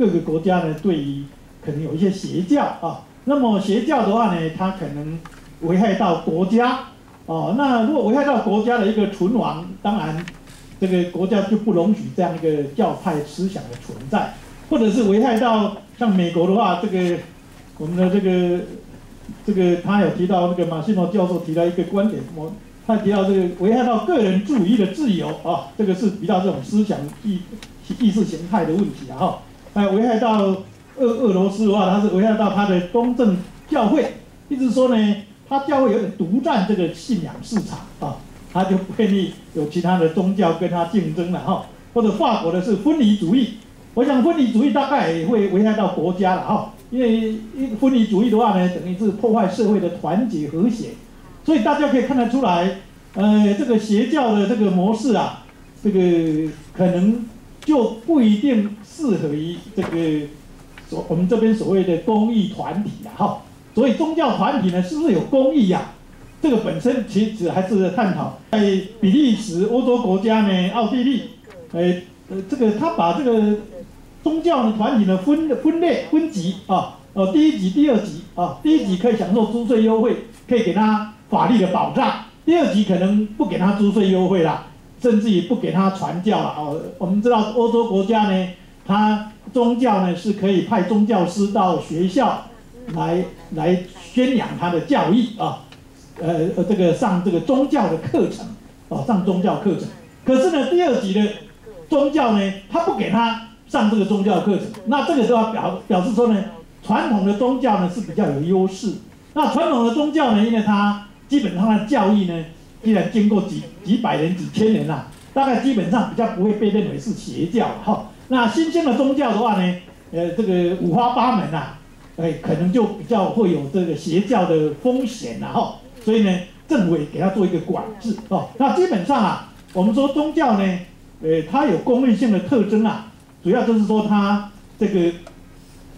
各个国家呢对于可能有一些邪教啊，那么邪教的话呢，它可能危害到国家哦，那如果危害到国家的一个存亡，当然这个国家就不容许这样一个教派思想的存在，或者是危害到像美国的话，这个我们的这个这个他有提到那个马西诺教授提到一个观点，我他提到这个危害到个人主义的自由啊，这个是比较这种思想意意识形态的问题啊，哎，危害到俄俄罗斯的话，它是危害到他的公正教会，一直说呢，他教会有点独占这个信仰市场啊，他就不愿意有其他的宗教跟他竞争了哈，或者法国的是分离主义，我想分离主义大概也会危害到国家了哈，因为分离主义的话呢，等于是破坏社会的团结和谐，所以大家可以看得出来，呃，这个邪教的这个模式啊，这个可能。就不一定适合于这个所我们这边所谓的公益团体了哈。所以宗教团体呢，是不是有公益呀？这个本身其实还是探讨。在比利时、欧洲国家呢、奥地利，呃呃，这个他把这个宗教的团体呢分分类分级啊，呃，第一级、第二级啊，第一级可以享受租税优惠，可以给他法律的保障；第二级可能不给他租税优惠啦。甚至于不给他传教了哦。我们知道欧洲国家呢，他宗教呢是可以派宗教师到学校来来宣扬他的教义啊，呃，这个上这个宗教的课程哦，上宗教课程。可是呢，第二级的宗教呢，他不给他上这个宗教课程，那这个时候表表示说呢，传统的宗教呢是比较有优势。那传统的宗教呢，因为它基本上的教义呢。既然经过几几百年、几千年了，大概基本上比较不会被认为是邪教哈。那新兴的宗教的话呢，呃，这个五花八门呐，哎，可能就比较会有这个邪教的风险了哈。所以呢，政委给他做一个管制哦。那基本上啊，我们说宗教呢，呃，它有公益性的特征啊，主要就是说它这个，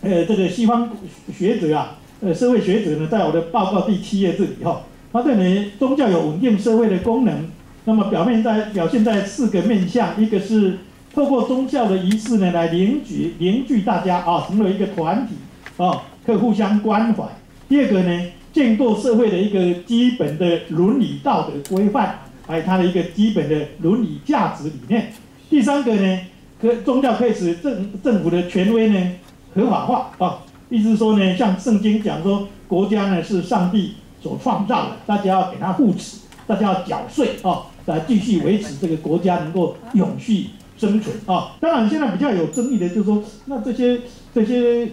呃，这个西方学者啊，呃，社会学者呢，在我的报告第七页这里哈。他认为宗教有稳定社会的功能，那么表面在表现在四个面向，一个是透过宗教的仪式呢来凝聚凝聚大家啊，成为一个团体啊，可以互相关怀。第二个呢，建构社会的一个基本的伦理道德规范，还有它的一个基本的伦理价值理念。第三个呢，可宗教可以使政政府的权威呢合法化啊，意思说呢，像圣经讲说，国家呢是上帝。所创造的，大家要给他护持，大家要缴税啊，来继续维持这个国家能够永续生存啊。当然，现在比较有争议的，就是说，那这些这些，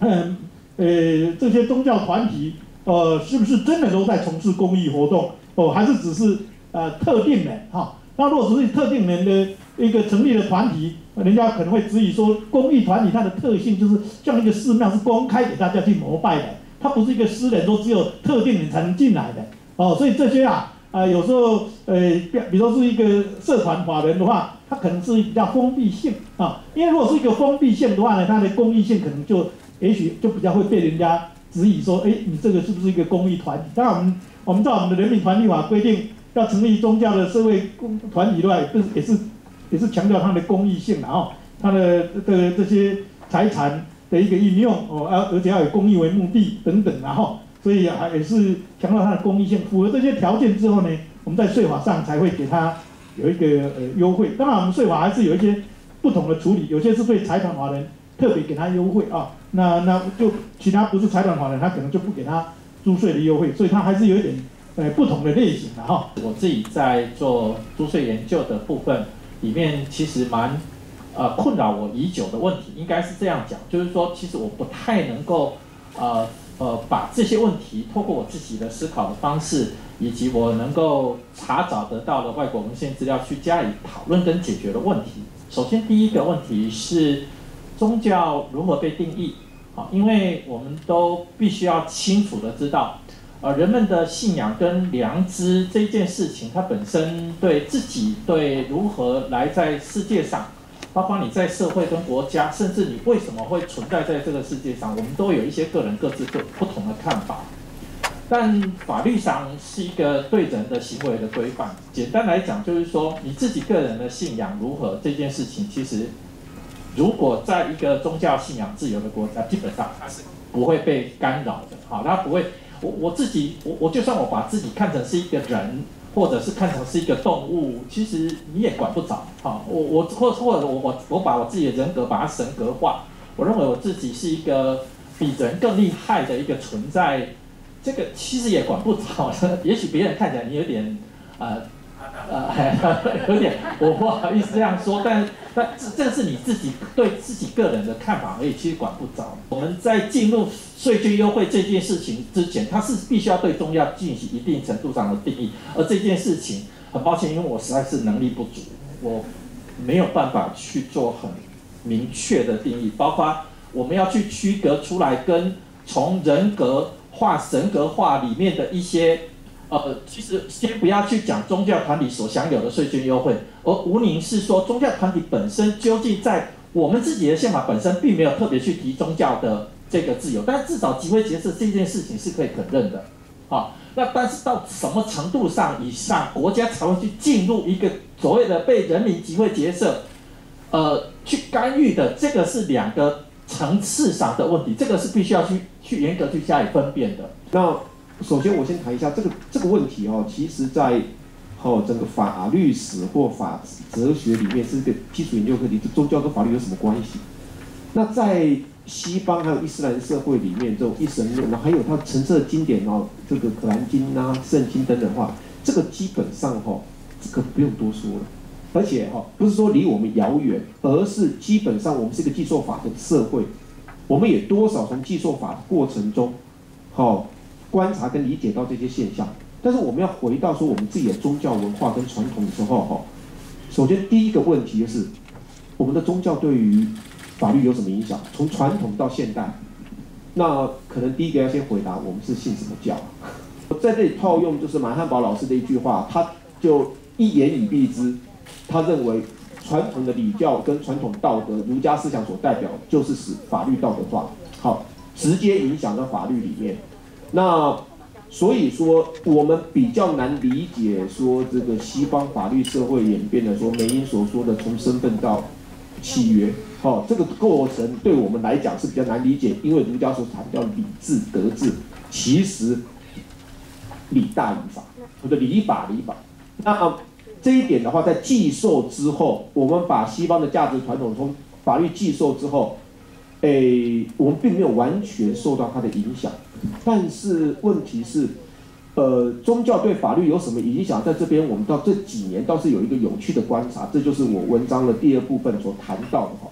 嗯呃，这些宗教团体，呃，是不是真的都在从事公益活动？哦，还是只是呃特定人哈？那如果只是特定人的一个成立的团体，人家可能会质疑说，公益团体它的特性就是像一个寺庙是公开给大家去膜拜的。它不是一个私人，说只有特定人才能进来的哦，所以这些啊，啊有时候呃，比比如说是一个社团法人的话，它可能是比较封闭性啊，因为如果是一个封闭性的话呢，它的公益性可能就也许就比较会被人家质疑说，哎，你这个是不是一个公益团体？当然我们我们在我们的人民团体法规定，要成立宗教的社会公团体的话，也是也是也是强调它的公益性的哦，它的的这些财产。的一个应用哦，而而且要以公益为目的等等，然后所以还也是强调它的公益性，符合这些条件之后呢，我们在税法上才会给它有一个呃优惠。当然，我们税法还是有一些不同的处理，有些是对财团法人特别给他优惠啊，那那就其他不是财团法人，他可能就不给他租税的优惠，所以他还是有一点呃不同的类型的哈。我自己在做租税研究的部分里面，其实蛮。呃，困扰我已久的问题，应该是这样讲，就是说，其实我不太能够，呃呃，把这些问题透过我自己的思考的方式，以及我能够查找得到的外国文献资料去加以讨论跟解决的问题。首先，第一个问题是宗教如何被定义？好，因为我们都必须要清楚的知道，呃，人们的信仰跟良知这件事情，它本身对自己对如何来在世界上。包括你在社会跟国家，甚至你为什么会存在在这个世界上，我们都有一些个人各自各不同的看法。但法律上是一个对人的行为的规范。简单来讲，就是说你自己个人的信仰如何这件事情，其实如果在一个宗教信仰自由的国家，基本上它是不会被干扰的，好，它不会。我我自己，我我就算我把自己看成是一个人，或者是看成是一个动物，其实你也管不着，好，我我或者或者我我我把我自己的人格把它神格化，我认为我自己是一个比人更厉害的一个存在，这个其实也管不着，也许别人看起来你有点，呃。呃，有点，我不好意思这样说，但但这这是你自己对自己个人的看法而已，其实管不着。我们在进入税捐优惠这件事情之前，它是必须要对中药进行一定程度上的定义，而这件事情，很抱歉，因为我实在是能力不足，我没有办法去做很明确的定义，包括我们要去区隔出来，跟从人格化、神格化里面的一些。呃，其实先不要去讲宗教团体所享有的税捐优惠，而吴宁是说宗教团体本身究竟在我们自己的宪法本身并没有特别去提宗教的这个自由，但至少集会结社这件事情是可以肯认的，好，那但是到什么程度上以上，国家才会去进入一个所谓的被人民集会结社，呃，去干预的，这个是两个层次上的问题，这个是必须要去去严格去加以分辨的。那。首先，我先谈一下这个这个问题哦。其实，在哦整个法律史或法哲学里面，是一个基础研究课题。这宗教跟法律有什么关系？那在西方还有伊斯兰社会里面，这种一神论，那还有它橙色经典哦，这个《可兰经》啊、圣经等等话，这个基本上哈，这个不用多说了。而且哈，不是说离我们遥远，而是基本上我们是一个计算法的社会，我们也多少从计算法的过程中，好。观察跟理解到这些现象，但是我们要回到说我们自己的宗教文化跟传统的时候，哈，首先第一个问题就是，我们的宗教对于法律有什么影响？从传统到现代，那可能第一个要先回答我们是信什么教。在这里套用就是马汉堡老师的一句话，他就一言以蔽之，他认为传统的礼教跟传统道德儒家思想所代表，就是使法律道德化，好，直接影响到法律里面。那所以说，我们比较难理解说这个西方法律社会演变的说梅因所说的从身份到契约，好，这个过程对我们来讲是比较难理解，因为儒家所强调礼智德治，其实礼大于法，或者礼法礼法。那这一点的话，在寄受之后，我们把西方的价值传统从法律寄受之后。诶，我们并没有完全受到它的影响，但是问题是，呃，宗教对法律有什么影响？在这边，我们到这几年倒是有一个有趣的观察，这就是我文章的第二部分所谈到的哈。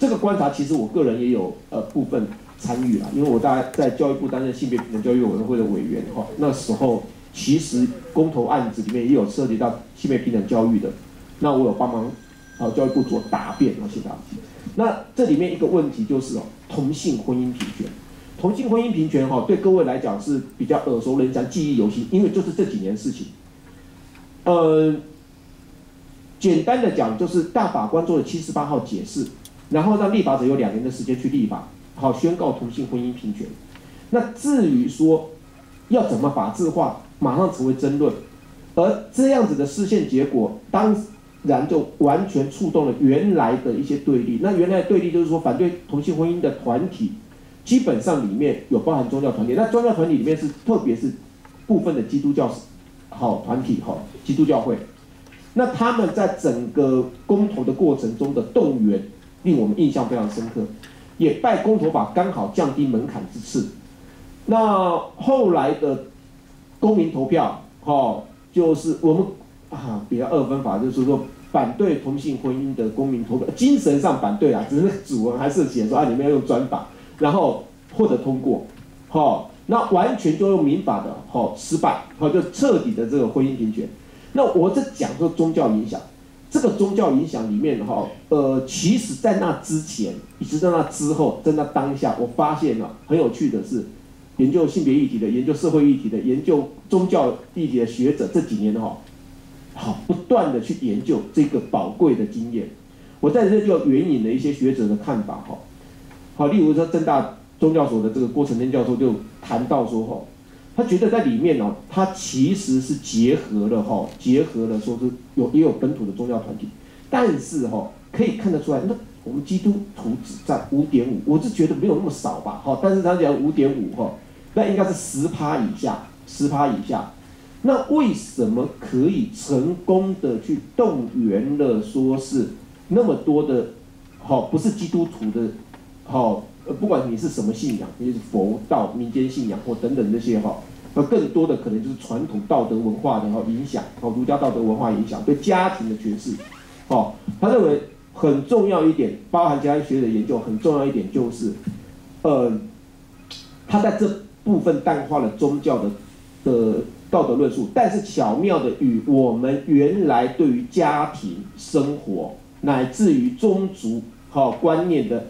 这个观察其实我个人也有呃部分参与了，因为我大概在教育部担任性别平等教育委员会的委员哈，那时候其实公投案子里面也有涉及到性别平等教育的，那我有帮忙啊教育部做答辩，谢谢大家。那这里面一个问题就是哦，同性婚姻平权，同性婚姻平权哈，对各位来讲是比较耳熟能详、记忆犹新，因为就是这几年事情。呃，简单的讲，就是大法官做了七十八号解释，然后让立法者有两年的时间去立法，好宣告同性婚姻平权。那至于说要怎么法制化，马上成为争论，而这样子的视线结果，当。然就完全触动了原来的一些对立。那原来的对立就是说，反对同性婚姻的团体，基本上里面有包含宗教团体。那宗教团体里面是，特别是部分的基督教好团体哈，基督教会。那他们在整个公投的过程中的动员，令我们印象非常深刻。也拜公投法刚好降低门槛之次。那后来的公民投票，哈，就是我们。啊，比较二分法就是说反对同性婚姻的公民投票，精神上反对啊，只是主文还是写说啊，你们要用专法，然后获得通过，好，那完全就用民法的，好失败，好就彻底的这个婚姻平权。那我这讲说宗教影响，这个宗教影响里面哈，呃，其实在那之前，一直在那之后，在那当下，我发现了很有趣的是，研究性别议题的、研究社会议题的、研究宗教议题的学者这几年哈。好，不断的去研究这个宝贵的经验，我在这就援引了一些学者的看法哈。好，例如说正大宗教所的这个郭成天教授就谈到说哈，他觉得在里面呢，他其实是结合了哈，结合了说是有也有本土的宗教团体，但是哈可以看得出来，那我们基督徒只占五点五，我是觉得没有那么少吧，哈，但是他讲五点五哈，那应该是十趴以下，十趴以下。那为什么可以成功的去动员了？说是那么多的，好，不是基督徒的，好，呃，不管你是什么信仰，你是佛道、民间信仰或等等这些哈，那更多的可能就是传统道德文化的哈影响，哦，儒家道德文化影响对家庭的诠释，好，他认为很重要一点，包含家庭学的研究，很重要一点就是，呃，他在这部分淡化了宗教的的。道德论述，但是巧妙的与我们原来对于家庭生活乃至于宗族好观念的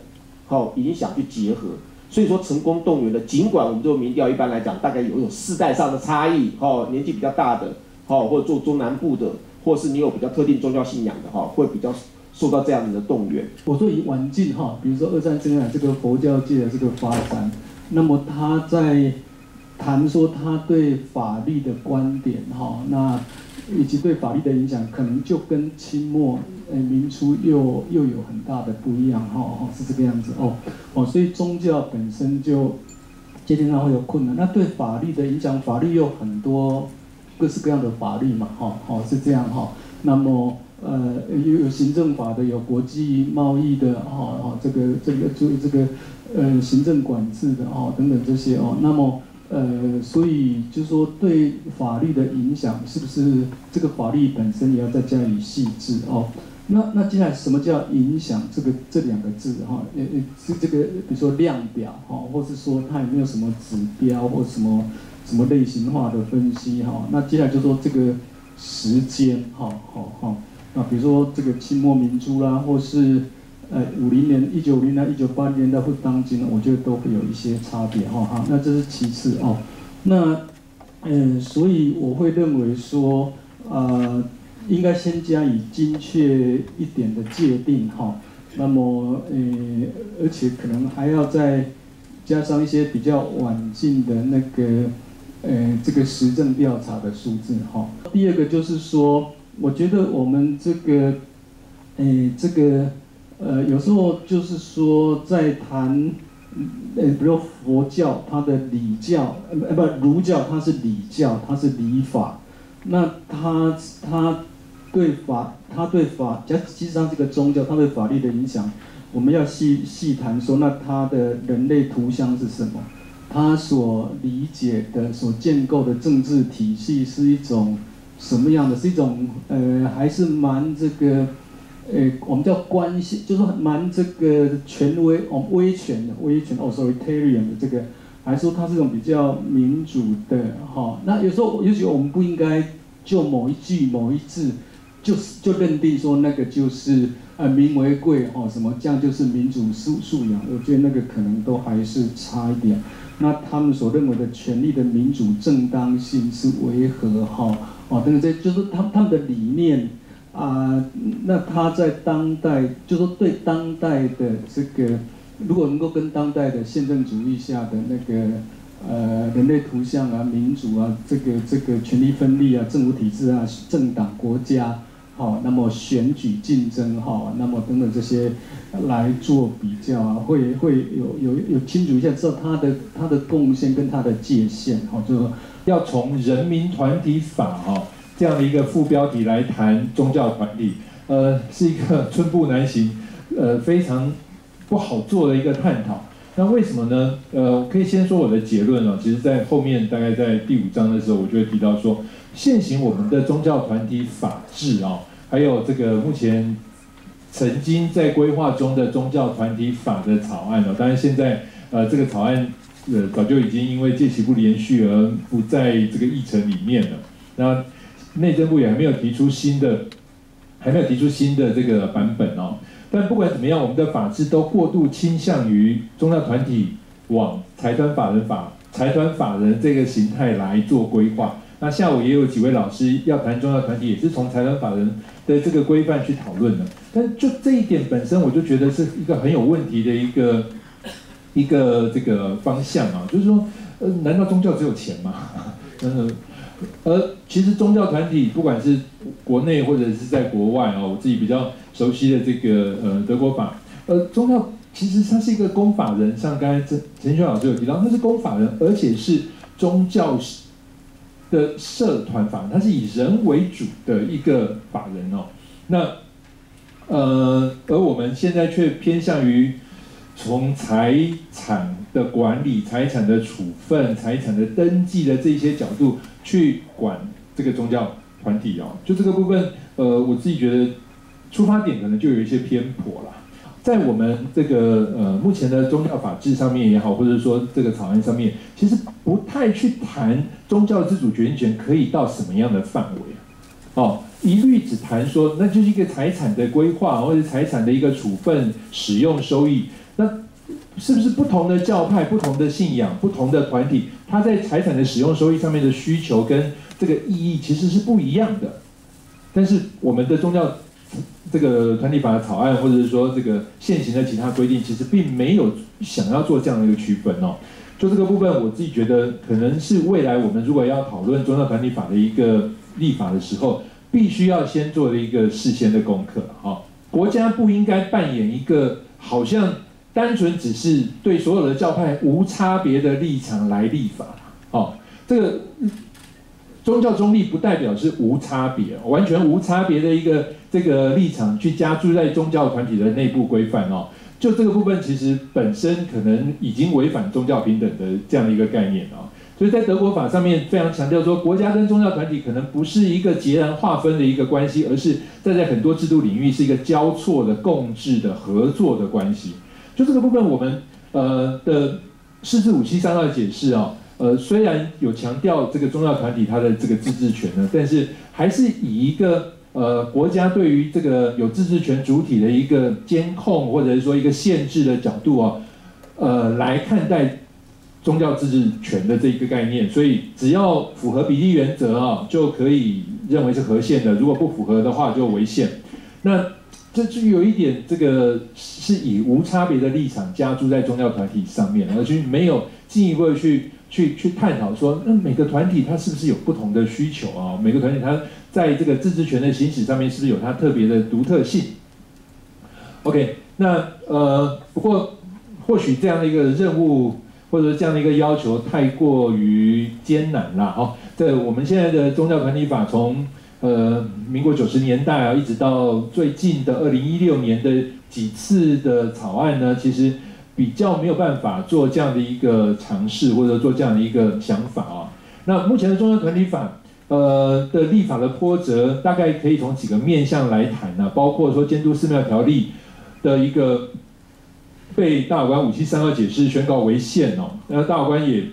好影响去结合，所以说成功动员的，尽管我们做民调一般来讲大概有有世代上的差异，哈年纪比较大的，好或者做中南部的，或是你有比较特定宗教信仰的哈，会比较受到这样子的动员。我说以晚近哈，比如说二战之后这个佛教界的这个发展，那么他在。谈说他对法律的观点，哈，那以及对法律的影响，可能就跟清末、呃明初又又有很大的不一样，哈，是这个样子，哦，哦，所以宗教本身就界定上会有困难。那对法律的影响，法律有很多各式各样的法律嘛，哈，好是这样，哈。那么，呃，有有行政法的，有国际贸易的，哈，哈，这个这个就这个，呃，行政管制的，哦，等等这些，哦，那么。呃，所以就是说，对法律的影响，是不是这个法律本身也要再加以细致哦？那那接下来什么叫影响？这个这两个字哈，呃呃，是这个比如说量表哈，或是说它有没有什么指标或什么什么类型化的分析哈？那接下来就说这个时间哈，好好，那比如说这个清末明珠啦，或是。呃，五零年、一九五零年、一九八零年代或当今，我觉得都会有一些差别哈。好，那这是其次哦。那，嗯，所以我会认为说，呃，应该先加以精确一点的界定哈。那么，呃，而且可能还要再加上一些比较晚近的那个，呃，这个实证调查的数字哈。第二个就是说，我觉得我们这个，呃，这个。呃，有时候就是说，在谈，呃，比如佛教，它的礼教，呃，不，儒教它是礼教，它是礼法，那它它对法，它对法，其实际上这个宗教，它对法律的影响，我们要细细谈说，那它的人类图像是什么？它所理解的、所建构的政治体系是一种什么样的？是一种呃，还是蛮这个？诶，我们叫关系，就是蛮这个权威哦，威权的威权哦，authoritarian 的这个，还说它是一种比较民主的哈。那有时候，也许我们不应该就某一句某一字，就是就认定说那个就是呃民为贵哦，什么这样就是民主素素养。我觉得那个可能都还是差一点。那他们所认为的权利的民主正当性是为何哈？哦，等等，这就是他他们的理念。啊，那他在当代，就说对当代的这个，如果能够跟当代的宪政主义下的那个呃人类图像啊、民主啊、这个这个权力分立啊、政府体制啊、政党国家，好，那么选举竞争哈，那么等等这些来做比较啊，会会有有有清楚一下，知道他的他的贡献跟他的界限，好，就是说要从人民团体法哈。这样的一个副标题来谈宗教团体，呃，是一个寸步难行，呃，非常不好做的一个探讨。那为什么呢？呃，可以先说我的结论哦。其实，在后面大概在第五章的时候，我就会提到说，现行我们的宗教团体法制啊，还有这个目前曾经在规划中的宗教团体法的草案哦，当然现在呃这个草案呃早就已经因为届期不连续而不在这个议程里面了。那内政部也还没有提出新的，还没有提出新的这个版本哦。但不管怎么样，我们的法制都过度倾向于宗教团体往财团法人法、财团法人这个形态来做规划。那下午也有几位老师要谈宗教团体，也是从财团法人的这个规范去讨论的。但就这一点本身，我就觉得是一个很有问题的一个一个这个方向啊。就是说，呃，难道宗教只有钱吗？真的？而其实宗教团体，不管是国内或者是在国外啊，我自己比较熟悉的这个呃德国法，呃，宗教其实它是一个公法人，像刚才陈陈轩老师有提到，它是公法人，而且是宗教的社团法人，它是以人为主的一个法人哦。那呃，而我们现在却偏向于从财产的管理、财产的处分、财产的登记的这些角度去管这个宗教团体哦。就这个部分，呃，我自己觉得出发点可能就有一些偏颇了。在我们这个呃目前的宗教法制上面也好，或者说这个草案上面，其实不太去谈宗教自主决定权可以到什么样的范围，哦，一律只谈说那就是一个财产的规划或者财产的一个处分、使用、收益，那是不是不同的教派、不同的信仰、不同的团体，它在财产的使用、收益上面的需求跟这个意义其实是不一样的，但是我们的宗教。这个团体法的草案，或者是说这个现行的其他规定，其实并没有想要做这样的一个区分哦。就这个部分，我自己觉得可能是未来我们如果要讨论宗教团体法的一个立法的时候，必须要先做的一个事先的功课哈。国家不应该扮演一个好像单纯只是对所有的教派无差别的立场来立法哦。这个。宗教中立不代表是无差别，完全无差别的一个这个立场去加注在宗教团体的内部规范哦。就这个部分，其实本身可能已经违反宗教平等的这样的一个概念哦。所以在德国法上面非常强调说，国家跟宗教团体可能不是一个截然划分的一个关系，而是在在很多制度领域是一个交错的共治的合作的关系。就这个部分，我们呃的四至五七三二解释啊。呃，虽然有强调这个宗教团体它的这个自治权呢，但是还是以一个呃国家对于这个有自治权主体的一个监控或者是说一个限制的角度啊，呃来看待宗教自治权的这一个概念，所以只要符合比例原则啊，就可以认为是合宪的；如果不符合的话，就违宪。那这就有一点这个是以无差别的立场加注在宗教团体上面，而且没有进一步去。去去探讨说，那每个团体它是不是有不同的需求啊？每个团体它在这个自治权的行使上面，是不是有它特别的独特性？OK，那呃，不过或许这样的一个任务或者这样的一个要求太过于艰难了哦。在我们现在的宗教团体法从呃民国九十年代啊，一直到最近的二零一六年的几次的草案呢，其实。比较没有办法做这样的一个尝试，或者做这样的一个想法啊。那目前的中央团体法，呃的立法的波折，大概可以从几个面向来谈呢，包括说监督寺庙条例的一个被大法官五七三二解释宣告违宪哦。那大法官也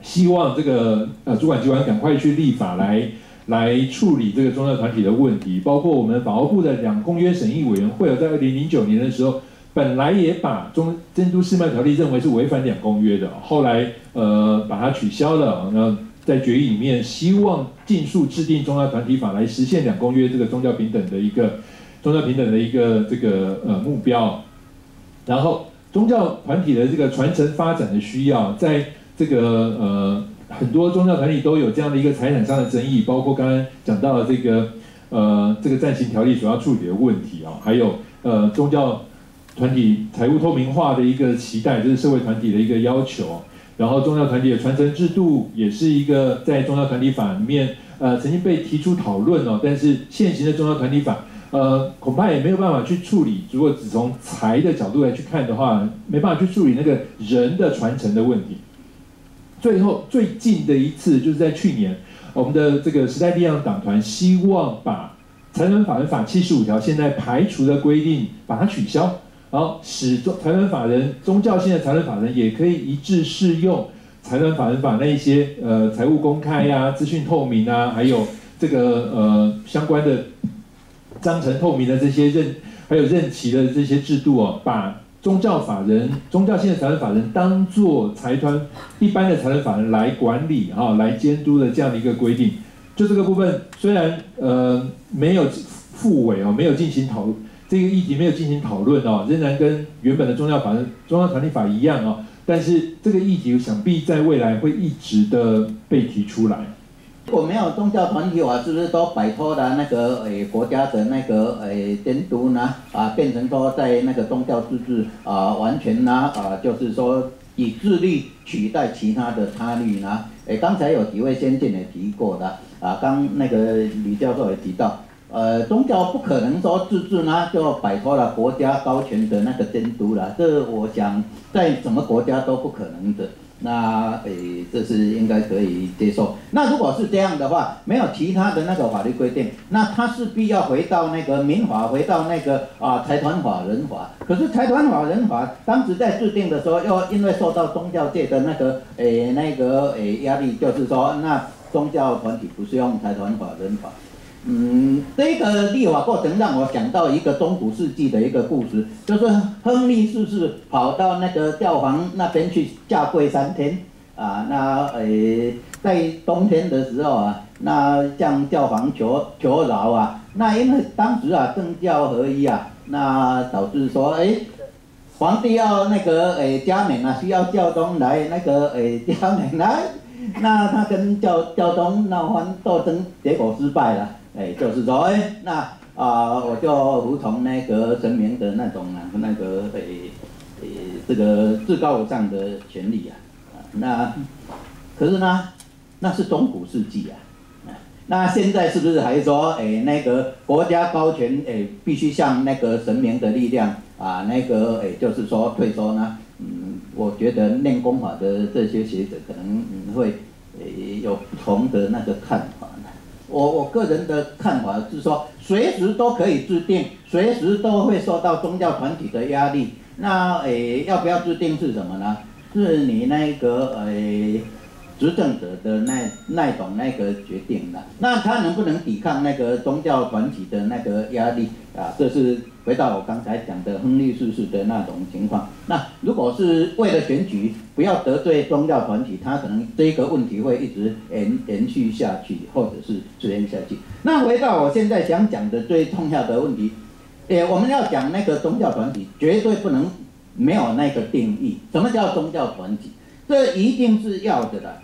希望这个呃主管机关赶快去立法来来处理这个宗教团体的问题，包括我们法务部的两公约审议委员会，在二零零九年的时候。本来也把中监督寺庙条例认为是违反两公约的，后来呃把它取消了。那在决议里面，希望尽速制定宗教团体法来实现两公约这个宗教平等的一个宗教平等的一个这个呃目标。然后宗教团体的这个传承发展的需要，在这个呃很多宗教团体都有这样的一个财产上的争议，包括刚刚讲到的这个呃这个暂行条例所要处理的问题啊，还有呃宗教。团体财务透明化的一个期待，这是社会团体的一个要求。然后，宗教团体的传承制度也是一个在宗教团体法里面，呃，曾经被提出讨论哦。但是现行的宗教团体法，呃，恐怕也没有办法去处理。如果只从财的角度来去看的话，没办法去处理那个人的传承的问题。最后，最近的一次就是在去年，我们的这个时代力量党团希望把财团法人法七十五条现在排除的规定把它取消。然后，使宗财团法人宗教性的财团法人也可以一致适用财团法人法那一些呃财务公开呀、资讯透明啊，还有这个呃相关的章程透明的这些任还有任期的这些制度哦，把宗教法人宗教性的财团法人当做财团一般的财团法人来管理哈，来监督的这样的一个规定。就这个部分虽然呃没有复委哦，没有进行讨。这个议题没有进行讨论哦，仍然跟原本的宗教法人、宗教团体法一样哦。但是这个议题想必在未来会一直的被提出来。如果没有宗教团体法，是不是都摆脱了那个诶国家的那个诶监督呢？啊，变成说在那个宗教自治啊，完全呢啊，就是说以自律取代其他的他律呢？诶，刚才有几位先进也提过的啊，刚那个李教授也提到，呃，宗教不可能说自治呢就摆脱了国家高权的那个监督了，这我想在什么国家都不可能的。那诶，这是应该可以接受。那如果是这样的话，没有其他的那个法律规定，那他势必要回到那个民法，回到那个啊财团法人法。可是财团法人法当时在制定的时候，又因为受到宗教界的那个诶那个诶压力，就是说那宗教团体不是用财团法人法。嗯，这个立法过程让我想到一个中古世纪的一个故事，就是亨利四世跑到那个教皇那边去下跪三天啊，那诶在冬天的时候啊，那向教皇求求饶啊，那因为当时啊政教合一啊，那导致说诶皇帝要那个诶加冕啊，需要教宗来那个诶加冕来，那他跟教教宗闹翻斗争，结果失败了。哎，就是说，哎，那啊，我就服从那个神明的那种啊，那个诶诶，这个至高无上的权利啊，那可是呢，那是中古世纪啊，那现在是不是还说，哎，那个国家高权，哎，必须向那个神明的力量啊，那个，哎，就是说退缩呢？嗯，我觉得练功法的这些学者可能会诶有不同的那个看法。我我个人的看法是说，随时都可以制定，随时都会受到宗教团体的压力。那诶，要不要制定是什么呢？是你那个诶。执政者的那那种那个决定的，那他能不能抵抗那个宗教团体的那个压力啊？这是回到我刚才讲的亨利四世的那种情况。那如果是为了选举，不要得罪宗教团体，他可能这个问题会一直延延续下去，或者是支撑下去。那回到我现在想讲的最重要的问题，诶，我们要讲那个宗教团体，绝对不能没有那个定义。什么叫宗教团体？这一定是要的的。